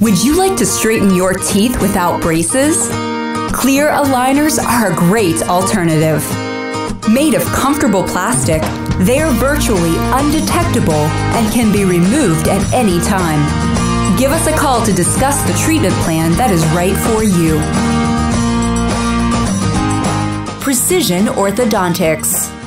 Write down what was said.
Would you like to straighten your teeth without braces? Clear aligners are a great alternative. Made of comfortable plastic, they are virtually undetectable and can be removed at any time. Give us a call to discuss the treatment plan that is right for you. Precision Orthodontics.